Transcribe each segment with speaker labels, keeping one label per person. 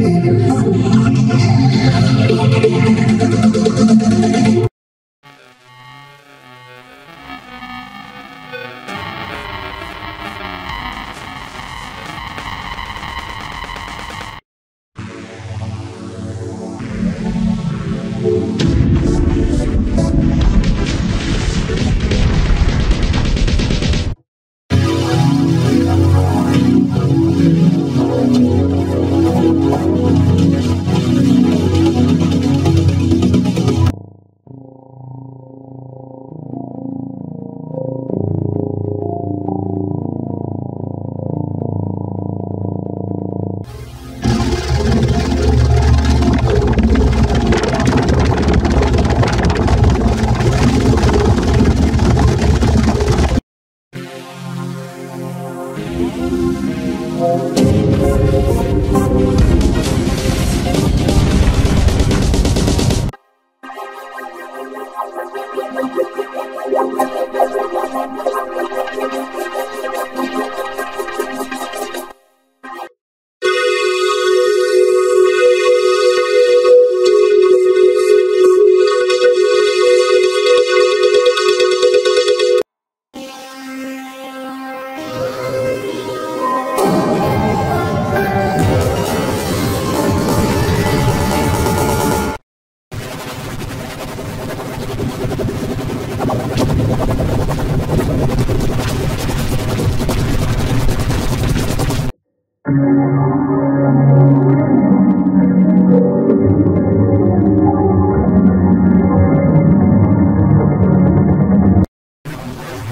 Speaker 1: Senhor.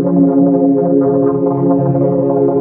Speaker 1: Thank you.